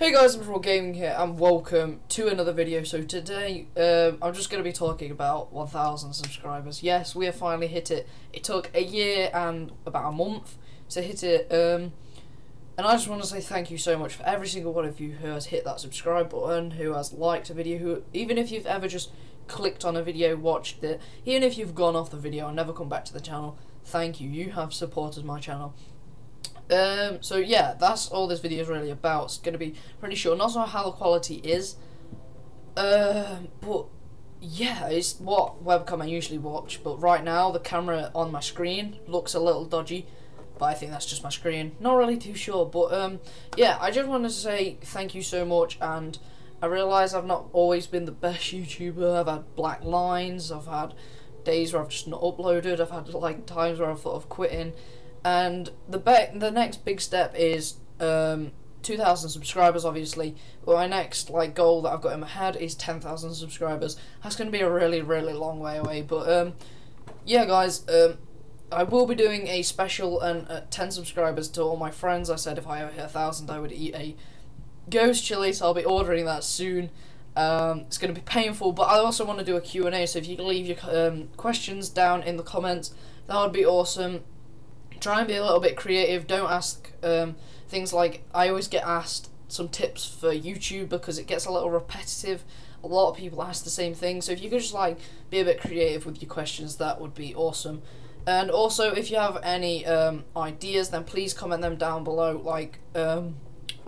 Hey guys, I'm Roll Gaming here, and welcome to another video. So today, um, I'm just going to be talking about 1,000 subscribers. Yes, we have finally hit it. It took a year and about a month to hit it, um, and I just want to say thank you so much for every single one of you who has hit that subscribe button, who has liked a video, who even if you've ever just clicked on a video, watched it, even if you've gone off the video and never come back to the channel, thank you. You have supported my channel. Um, so yeah, that's all this video is really about. It's going to be pretty short. Not so how the quality is, um, but yeah, it's what webcam I usually watch. But right now, the camera on my screen looks a little dodgy, but I think that's just my screen. Not really too sure, but um, yeah, I just wanted to say thank you so much, and I realise I've not always been the best YouTuber. I've had black lines. I've had days where I've just not uploaded. I've had like times where I've thought of quitting and the be- the next big step is um, 2,000 subscribers, obviously. But my next like goal that I've got in my head is 10,000 subscribers. That's going to be a really, really long way away. But um, yeah, guys, um, I will be doing a special and uh, 10 subscribers to all my friends. I said if I ever hit a thousand, I would eat a ghost chili, so I'll be ordering that soon. Um, it's going to be painful, but I also want to do a Q&A, so if you can leave your um, questions down in the comments, that would be awesome try and be a little bit creative. Don't ask um, things like I always get asked some tips for YouTube because it gets a little repetitive. A lot of people ask the same thing, so if you could just like be a bit creative with your questions, that would be awesome. And also, if you have any um, ideas, then please comment them down below. Like um,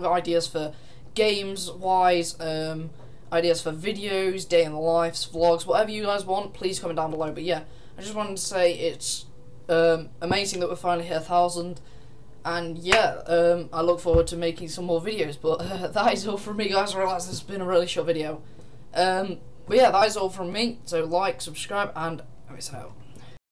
ideas for games wise, um, ideas for videos, day in the lives, vlogs, whatever you guys want. Please comment down below. But yeah, I just wanted to say it's um, amazing that we finally hit a thousand. And yeah, um, I look forward to making some more videos. But uh, that is all from me, guys. I realise this has been a really short video. Um, but yeah, that is all from me. So like, subscribe, and peace out.